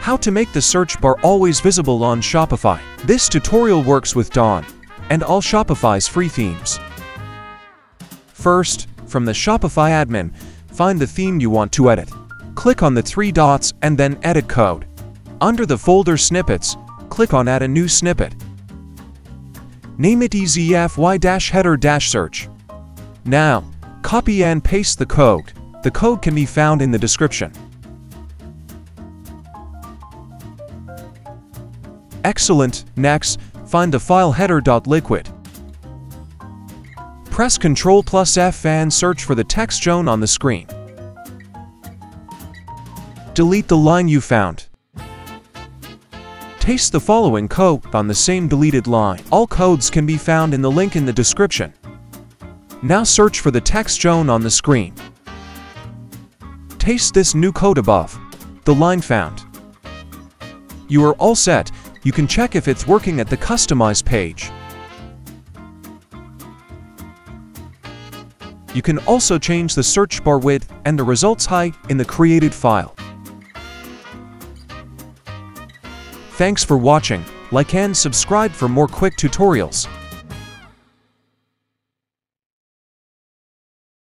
How to make the search bar always visible on Shopify. This tutorial works with Dawn and all Shopify's free themes. First, from the Shopify admin, find the theme you want to edit. Click on the three dots and then Edit Code. Under the folder Snippets, click on Add a new snippet. Name it EZFY-header-search. Now, copy and paste the code. The code can be found in the description. Excellent. Next, find the file header.liquid. Press Ctrl plus F and search for the text shown on the screen. Delete the line you found. Paste the following code on the same deleted line. All codes can be found in the link in the description. Now search for the text shown on the screen. Paste this new code above the line found. You are all set. You can check if it's working at the Customize page. You can also change the search bar width and the results height in the created file. Thanks for watching. Like and subscribe for more quick tutorials.